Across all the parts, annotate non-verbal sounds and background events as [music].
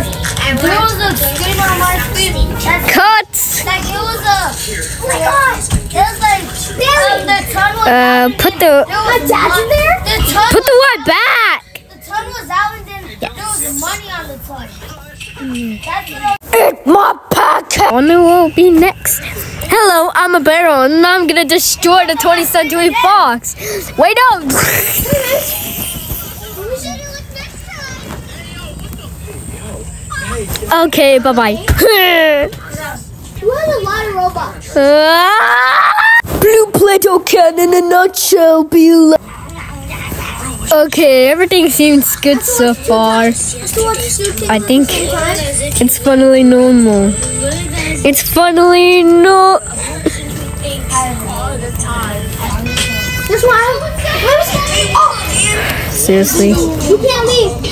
because there was a screen on my screen that Cut. like it was a oh my god it was like um, the ton was Uh, put the my dad's in there the ton put the what back. the ton was out and then there was money on the ton that's what I Eat my podcast. Wonder what will be next. Hello, I'm a barrel, and I'm gonna destroy the 20th Century Fox. Wait up. Okay, bye bye. You have a lot of robots. [laughs] Blue Play-Doh can in a nutshell be like. Okay, everything seems good so far. I think it's finally normal. It's finally no. Oh, Seriously. you can't leave.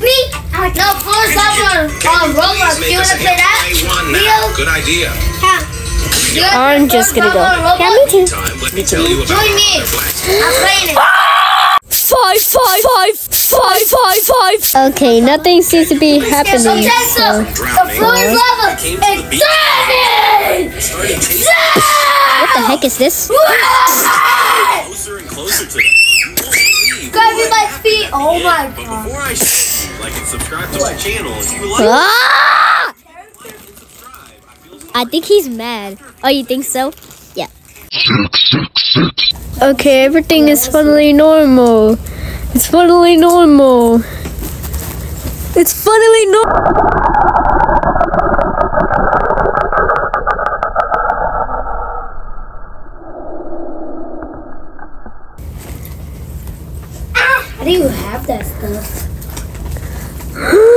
Me? No, Floor's Lava on Roblox. You wanna play that? Leo? Good idea. You wanna I'm just gonna go. Lava on Yeah, Roblox? me too. Time, let me tell you about Join me. I'm playing it. Five, five, five, five, five, five. Okay, nothing seems to be happening. Okay, so So. the Floor's Lava Came to the is beach. driving! started What the heck is this? closer and closer to them. You won't believe Grab me by feet. Oh my god. I like and subscribe to my channel, if you like Ah! I think he's mad. Oh, you think so? Yeah. Okay, everything is finally normal. It's finally normal. It's finally normal. How do you have that stuff? [gasps] Huh?